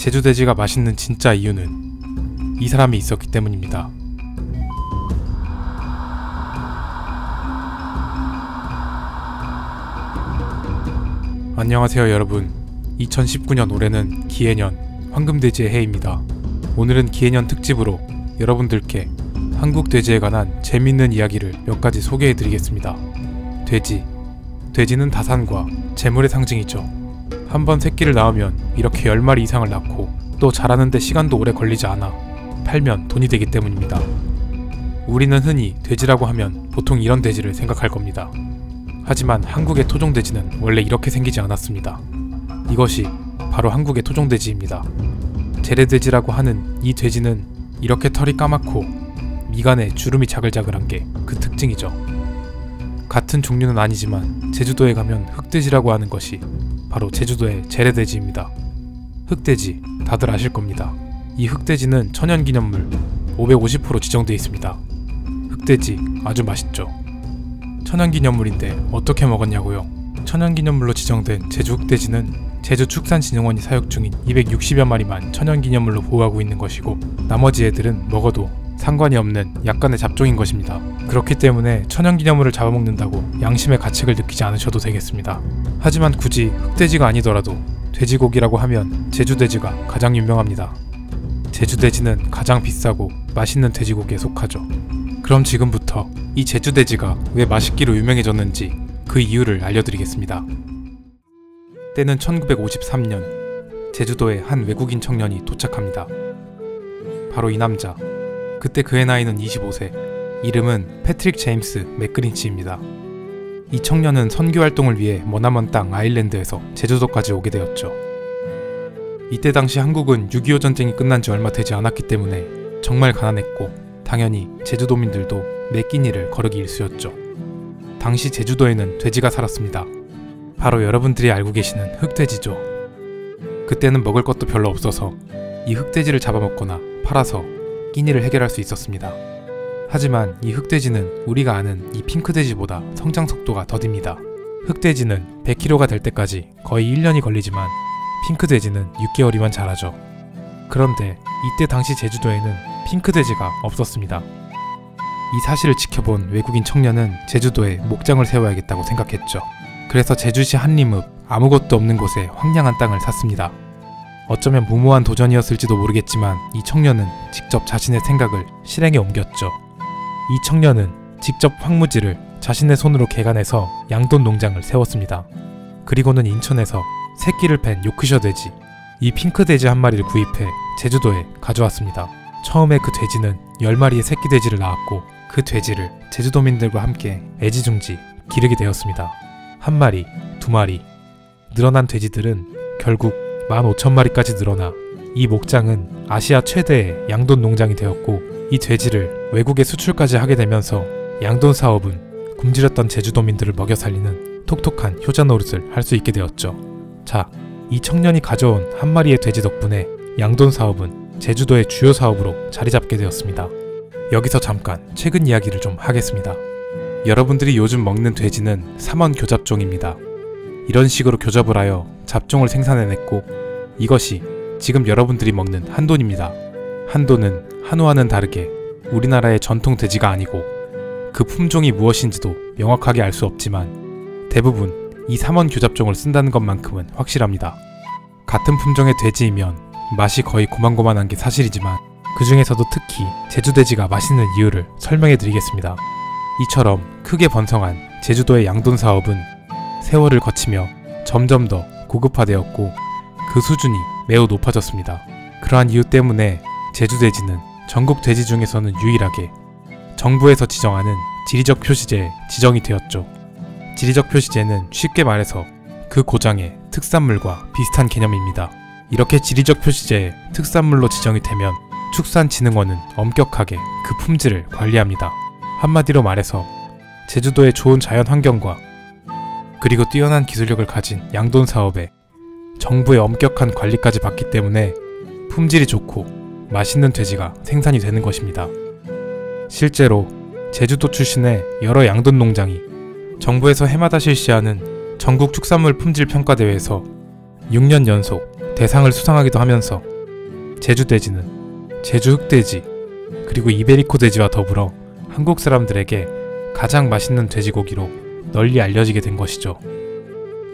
제주돼지가 맛있는 진짜 이유는 이 사람이 있었기 때문입니다. 안녕하세요 여러분. 2019년 올해는 기해년 황금돼지의 해입니다. 오늘은 기해년 특집으로 여러분들께 한국 돼지에 관한 재밌는 이야기를 몇 가지 소개해 드리겠습니다. 돼지. 돼지는 다산과 재물의 상징이죠 한 번 새끼를 낳으면 이렇게 10마리 이상을 낳고 또 자라는데 시간도 오래 걸리지 않아 팔면 돈이 되기 때문입니다 우리는 흔히 돼지라고 하면 보통 이런 돼지를 생각할 겁니다 하지만 한국의 토종돼지는 원래 이렇게 생기지 않았습니다. 이것이 바로 한국의 토종돼지입니다. 재래돼지라고 하는 이 돼지는 이렇게 털이 까맣고 미간에 주름이 자글자글한 게 그 특징이죠. 같은 종류는 아니지만 제주도에 가면 흑돼지라고 하는 것이 바로 제주도의 재래돼지입니다. 흑돼지 다들 아실 겁니다. 이 흑돼지는 천연기념물 550% 지정돼 있습니다. 흑돼지 아주 맛있죠. 천연기념물인데 어떻게 먹었냐고요? 천연기념물로 지정된 제주 흑돼지는 제주축산진흥원이 사육 중인 260여 마리만 천연기념물로 보호하고 있는 것이고 나머지 애들은 먹어도 상관이 없는 약간의 잡종인 것입니다. 그렇기 때문에 천연기념물을 잡아먹는다고 양심의 가책을 느끼지 않으셔도 되겠습니다. 하지만 굳이 흑돼지가 아니더라도 돼지고기라고 하면 제주돼지가 가장 유명합니다. 제주돼지는 가장 비싸고 맛있는 돼지고기에 속하죠. 그럼 지금부터 이 제주돼지가 왜 맛있기로 유명해졌는지 그 이유를 알려드리겠습니다. 때는 1953년 제주도에 한 외국인 청년이 도착합니다. 바로 이 남자. 그때 그의 나이는 25세. 이름은 패트릭 제임스 맥그린치입니다. 이 청년은 선교 활동을 위해 머나먼 땅 아일랜드에서 제주도까지 오게 되었죠. 이때 당시 한국은 6.25 전쟁이 끝난 지 얼마 되지 않았기 때문에 정말 가난했고 당연히 제주도민들도 매끼니를 거르기 일쑤였죠. 당시 제주도에는 돼지가 살았습니다. 바로 여러분들이 알고 계시는 흑돼지죠. 그때는 먹을 것도 별로 없어서 이 흑돼지를 잡아먹거나 팔아서 끼니를 해결할 수 있었습니다. 하지만 이 흑돼지는 우리가 아는 이 핑크돼지보다 성장 속도가 더딥니다. 흑돼지는 100kg가 될 때까지 거의 1년이 걸리지만 핑크돼지는 6개월이면 자라죠. 그런데 이때 당시 제주도에는 핑크돼지가 없었습니다. 이 사실을 지켜본 외국인 청년은 제주도에 목장을 세워야겠다고 생각했죠. 그래서 제주시 한림읍 아무것도 없는 곳에 황량한 땅을 샀습니다. 어쩌면 무모한 도전이었을지도 모르겠지만 이 청년은 직접 자신의 생각을 실행에 옮겼죠. 이 청년은 직접 황무지를 자신의 손으로 개간해서 양돈 농장을 세웠습니다. 그리고는 인천에서 새끼를 팬 요크셔 돼지, 이 핑크 돼지 한 마리를 구입해 제주도에 가져왔습니다. 처음에 그 돼지는 10마리의 새끼 돼지를 낳았고 그 돼지를 제주도민들과 함께 애지중지 기르게 되었습니다. 한 마리, 두 마리. 늘어난 돼지들은 결국 15,000마리까지 늘어나 이 목장은 아시아 최대의 양돈 농장이 되었고 이 돼지를 외국에 수출까지 하게 되면서 양돈 사업은 굶주렸던 제주도민들을 먹여 살리는 톡톡한 효자 노릇을 할 수 있게 되었죠. 자, 이 청년이 가져온 한 마리의 돼지 덕분에 양돈 사업은 제주도의 주요 사업으로 자리 잡게 되었습니다. 여기서 잠깐 최근 이야기를 좀 하겠습니다. 여러분들이 요즘 먹는 돼지는 삼원 교잡종입니다. 이런 식으로 교잡을 하여 잡종을 생산해냈고 이것이 지금 여러분들이 먹는 한돈입니다. 한돈은 한우와는 다르게 우리나라의 전통 돼지가 아니고 그 품종이 무엇인지도 명확하게 알 수 없지만 대부분 이 삼원 교잡종을 쓴다는 것만큼은 확실합니다. 같은 품종의 돼지이면 맛이 거의 고만고만한 게 사실이지만 그 중에서도 특히 제주돼지가 맛있는 이유를 설명해 드리겠습니다. 이처럼 크게 번성한 제주도의 양돈 사업은 세월을 거치며 점점 더 고급화되었고 그 수준이 매우 높아졌습니다. 그러한 이유 때문에 제주돼지는 전국 돼지 중에서는 유일하게 정부에서 지정하는 지리적 표시제에 지정이 되었죠. 지리적 표시제는 쉽게 말해서 그 고장의 특산물과 비슷한 개념입니다. 이렇게 지리적 표시제에 특산물로 지정이 되면 축산진흥원은 엄격하게 그 품질을 관리합니다. 한마디로 말해서 제주도의 좋은 자연 환경과 그리고 뛰어난 기술력을 가진 양돈 사업에 정부의 엄격한 관리까지 받기 때문에 품질이 좋고 맛있는 돼지가 생산이 되는 것입니다. 실제로 제주도 출신의 여러 양돈 농장이 정부에서 해마다 실시하는 전국 축산물 품질 평가 대회에서 6년 연속 대상을 수상하기도 하면서 제주 돼지는 제주 흑돼지 그리고 이베리코 돼지와 더불어 한국 사람들에게 가장 맛있는 돼지고기로 널리 알려지게 된 것이죠.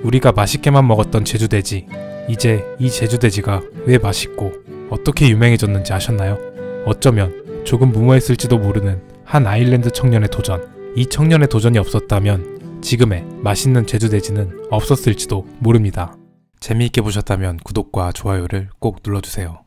우리가 맛있게만 먹었던 제주 돼지 이제 이 제주 돼지가 왜 맛있고 어떻게 유명해졌는지 아셨나요? 어쩌면 조금 무모했을지도 모르는 한 아일랜드 청년의 도전. 이 청년의 도전이 없었다면 지금의 맛있는 제주 돼지는 없었을지도 모릅니다. 재미있게 보셨다면 구독과 좋아요를 꼭 눌러주세요.